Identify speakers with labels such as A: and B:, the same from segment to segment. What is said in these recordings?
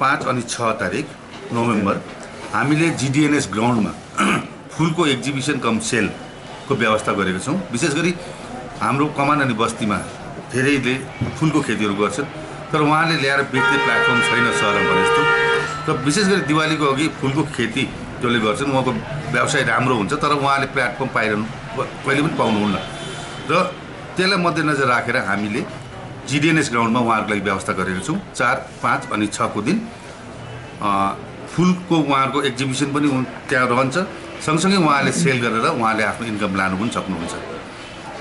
A: पाँच अनि छ तारिक नोभेम्बर हामीले जिडिएनएस ग्राउन्डमा फुलको एक्जिबिसन कम सेलको व्यवस्था गरेका छौँ। विशेष गरी हाम्रो कमान अनि बस्तीमा धेरैले फुलको खेतीहरू गर्छन् तर उहाँले ल्याएर बेच्ने प्लेटफर्म छैन सहरमा जस्तो। र विशेष गरी दिवालीको अघि फुलको खेती जसले गर्छन् उहाँको व्यवसाय राम्रो हुन्छ तर उहाँले प्लेटफर्म पाइरहनु कहिले पनि पाउनुहुन्न। र त्यसलाई मध्यनजर राखेर हामीले जिडिएनएस ग्राउन्डमा उहाँहरूको लागि व्यवस्था गरेका छौँ। चार पाँच अनि छको दिन। फुलको उहाँहरूको एक्जिबिसन पनि त्यहाँ रहन्छ। सँगसँगै उहाँले सेल गरेर उहाँले आफ्नो इन्कम लानु पनि सक्नुहुन्छ।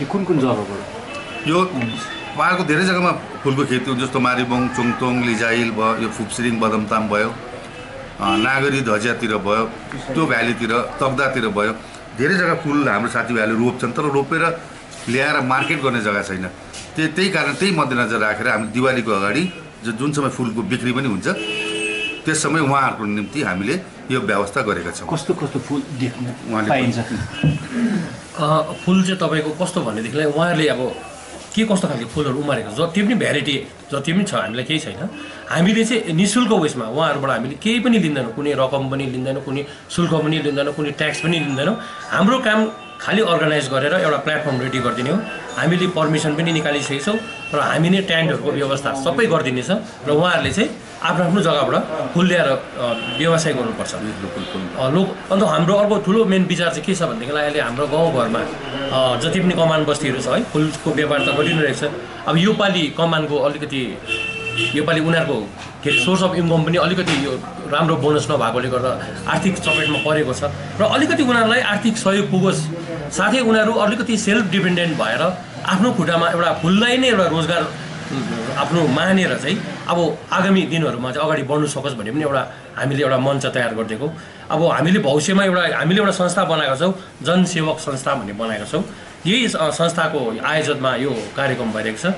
B: यो कुन कुन जग्गाबाट?
A: यो उहाँहरूको धेरै जग्गामा फुलको खेती हुन्छ जस्तो मारिबोङ चोङतोङ लिजाइल भयो यो फुपसिरिङ बदमताम भयो। नागरी धजियातिर भयो त्यो भ्यालीतिर तकदातिर भयो। धेरै जग्गा फुल हाम्रो साथीभाइहरूले रोप्छन् तर रोपेर ल्याएर मार्केट गर्ने जग्गा छैन। त्यही त्यही कारण त्यही मध्यनजर राखेर हामी दिवालीको अगाडि जो जुन समय फुलको बिक्री पनि हुन्छ त्यस समय उहाँहरूको निम्ति हामीले यो व्यवस्था गरेका छौँ।
B: कस्तो कस्तो फुल देख्न
A: उहाँले
B: पाइन्छ?
C: फुल चाहिँ तपाईँको कस्तो भनेदेखिलाई उहाँहरूले अब के कस्तो खालको फुलहरू उमारेको? छ जति पनि भेराइटी जति पनि छ हामीलाई केही छैन। हामीले चाहिँ नि शुल्क उयसमा उहाँहरूबाट हामीले केही पनि लिँदैनौँ। कुनै रकम पनि लिँदैनौँ कुनै शुल्क पनि लिँदैनौँ कुनै ट्याक्स पनि लिँदैनौँ। हाम्रो काम खालि अर्गनाइज गरेर एउटा प्लेटफर्म रेडी गरिदिने हो। हामीले पर्मिसन पनि निकालिसकेको छौँ र हामी नै टेन्टहरूको व्यवस्था सबै गरिदिनेछ र उहाँहरूले चाहिँ आफ्नो आफ्नो जग्गाबाट फुल ल्याएर व्यवसाय गर्नुपर्छ। लोक अन्त हाम्रो अर्को ठुलो मेन विचार चाहिँ के छ भनेदेखिलाई अहिले हाम्रो गाउँघरमा जति पनि कमान बस्तीहरू छ है फुलको व्यापार त गरि नै रहेछ अब योपालि कमानको अलिकति योपालि उनीहरूको के अरे सोर्स अफ इन्कम पनि अलिकति यो राम्रो बोनस नभएकोले गर्दा आर्थिक चपेटमा परेको छ। र अलिकति उनीहरूलाई आर्थिक सहयोग पुगोस् साथै उनीहरू अलिकति सेल्फ डिपेन्डेन्ट भएर आफ्नो खुट्टामा एउटा फुललाई नै एउटा रोजगार आफ्नो मानेर चाहिँ अब आगामी दिनहरूमा चाहिँ अगाडि बढ्नु सकोस् भन्ने पनि एउटा हामीले एउटा मञ्च तयार गरिदिएको। अब हामीले भविष्यमा एउटा हामीले एउटा संस्था बनाएको छौँ जनसेवक संस्था भन्ने बनाएको छौँ। यही संस्थाको आयोजनमा यो कार्यक्रम भइरहेको छ।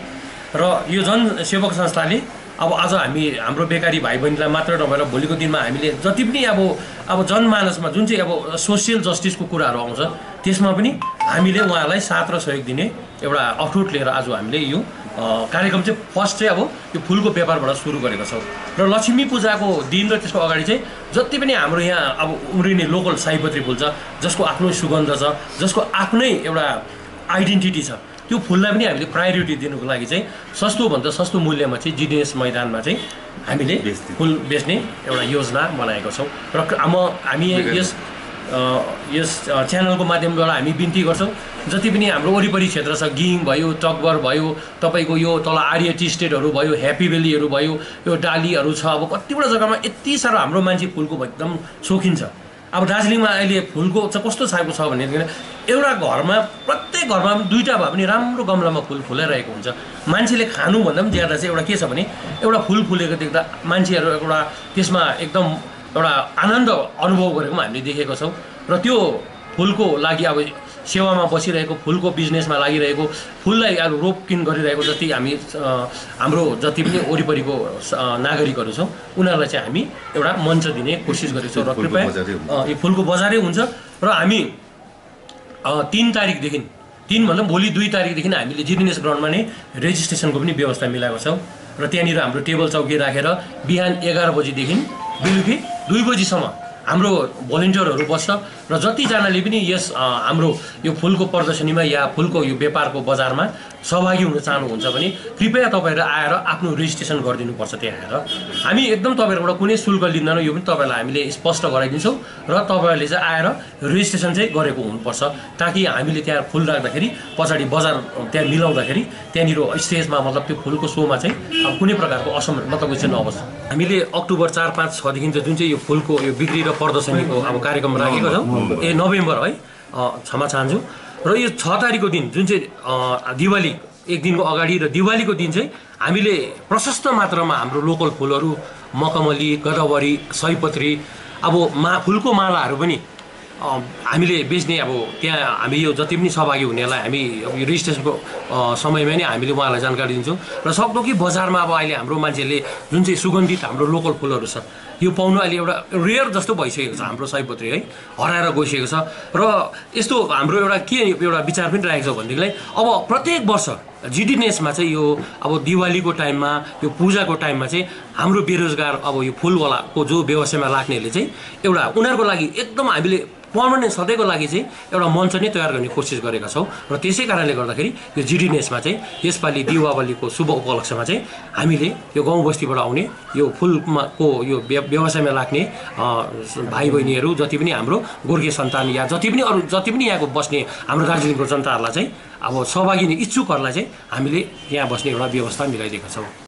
C: र यो जनसेवक संस्थाले अब आज हामी हाम्रो बेकारी भाइ बहिनीलाई मात्र नभएर भोलिको दिनमा हामीले जति पनि अब अब जनमानसमा जुन चाहिँ अब सोसियल जस्टिसको कुराहरू आउँछ त्यसमा पनि हामीले उहाँलाई साथ र सहयोग दिने एउटा अठोट लिएर आज हामीले यो कार्यक्रम चाहिँ फर्स्ट चाहिँ अब यो फुलको व्यापारबाट सुरु गरेको छौँ। र लक्ष्मी पूजाको दिन र त्यसको अगाडि चाहिँ जति पनि हाम्रो यहाँ अब उम्रिने लोकल सयपत्री फुल छ जसको आफ्नै सुगन्ध छ जसको आफ्नै एउटा आइडेन्टिटी छ त्यो फुललाई पनि हामीले प्रायोरिटी दिनुको लागि चाहिँ सस्तोभन्दा सस्तो मूल्यमा चाहिँ जिडिएस मैदानमा चाहिँ हामीले। फुल बेच्ने एउटा योजना बनाएको छौँ। र म हामी यस यस च्यानलको माध्यमद्वारा हामी बिन्ती गर्छौँ। जति पनि हाम्रो वरिपरि क्षेत्र छ गिङ भयो टकबर भयो तपाईँको यो तल आर्य टी स्टेटहरू भयो ह्याप्पी भ्यालीहरू भयो यो डालीहरू छ अब कतिवटा जग्गामा यति साह्रो हाम्रो मान्छे फुलको एकदम सोखिन छ अब दार्जिलिङमा अहिले फुलको चाहिँ कस्तो खालको छ भनेदेखि एउटा घरमा प्रत्येक घरमा पनि दुईवटा भए पनि राम्रो गमलामा फुल फुलाइरहेको हुन्छ। मान्छेले खानुभन्दा पनि ज्यादा चाहिँ एउटा के छ भने एउटा फुल फुलेको देख्दा मान्छेहरू एउटा त्यसमा एकदम एउटा आनन्द अनुभव गरेको हामीले देखेको छौँ। र त्यो फुलको लागि अब सेवामा बसिरहेको फुलको बिजनेसमा लागिरहेको फुललाई अब रोपकिन गरिरहेको जति हामी हाम्रो जति पनि वरिपरिको नागरिकहरू छौँ उनीहरूलाई चाहिँ हामी एउटा मञ्च दिने कोसिस गरेको छौँ। र कृपया यो फुलको बजारै हुन्छ। र हामी तिन तारिकदेखि तिन भन्दा भोलि दुई तारिकदेखि हामीले जिडिएनएस ग्राउन्डमा नै रेजिस्ट्रेसनको पनि व्यवस्था मिलाएको छौँ। र त्यहाँनिर हाम्रो टेबल चौकी राखेर बिहान एघार बजीदेखि बेलुकी दुई बजीसम्म हाम्रो भोलिन्टियरहरू बस्छ र जतिजनाले पनि यस हाम्रो यो फुलको प्रदर्शनीमा या फुलको यो व्यापारको बजारमा सहभागी हुन चाहनुहुन्छ भने कृपया तपाईँहरू आएर आफ्नो रेजिस्ट्रेसन गरिदिनुपर्छ त्यहाँ आएर। हामी एकदम तपाईँहरूबाट कुनै शुल्क लिँदैनौँ यो पनि तपाईँहरूलाई हामीले स्पष्ट गराइदिन्छौँ र तपाईँहरूले चाहिँ आएर रेजिस्ट्रेसन चाहिँ गरेको हुनुपर्छ ताकि हामीले त्यहाँ फुल राख्दाखेरि पछाडि बजार त्यहाँ मिलाउँदाखेरि त्यहाँनिर स्टेजमा मतलब त्यो फुलको सोमा चाहिँ अब कुनै प्रकारको असम मतलब चाहिँ नहोस्। हामीले अक्टोबर चार पाँच छदेखि चाहिँ जुन चाहिँ यो फुलको यो बिक्री र प्रदर्शनीको अब कार्यक्रम राखेको छौँ ए नोभेम्बर है। क्षमा चाहन्छु। र यो छ तारिकको दिन जुन चाहिँ दिवाली एक दिनको अगाडि र दिवालीको दिन चाहिँ हामीले प्रशस्त मात्रामा हाम्रो लोकल फुलहरू मखमली गदावरी सयपत्री अब मा फुलको मालाहरू पनि हामीले बेच्ने अब त्यहाँ हामी यो जति पनि सहभागी हुनेलाई हामी अब यो रेजिस्ट्रेसनको समयमा नै हामीले उहाँलाई जानकारी दिन्छौँ। र सक्दो कि बजारमा अब अहिले हाम्रो मान्छेले जुन चाहिँ सुगन्धित हाम्रो लोकल फुलहरू छ यो पाउनु अहिले एउटा रेयर जस्तो भइसकेको छ हाम्रो सयपत्री है? हराएर गइसकेको छ। र यस्तो हाम्रो एउटा के एउटा विचार पनि राखेको छ भनेदेखिलाई अब प्रत्येक वर्ष जिडिनेसमा चाहिँ यो अब दिवालीको टाइममा यो पूजाको टाइममा चाहिँ हाम्रो बेरोजगार अब यो फुलवालाको जो व्यवसायमा लाग्नेहरूले चाहिँ एउटा उनीहरूको लागि एकदम हामीले पर्मानेन्ट सधैँको लागि चाहिँ एउटा मञ्च नै तयार गर्ने कोसिस गरेका छौँ र त्यसै कारणले गर्दाखेरि यो जिडिनेसमा चाहिँ यसपालि दिवालीको शुभ उपलक्ष्यमा चाहिँ हामीले यो गाउँ बस्तीबाट आउने यो फुलमा को यो व्य- व्यवसायमा लाग्ने भाइ बहिनीहरू जति पनि हाम्रो गोर्खे सन्तान या जति पनि अरू जति पनि यहाँको बस्ने हाम्रो दार्जिलिङको जनताहरूलाई चाहिँ अब सहभागी इच्छुकहरूलाई चाहिँ हामीले यहाँ बस्ने एउटा व्यवस्था मिलाइदिएका छौँ।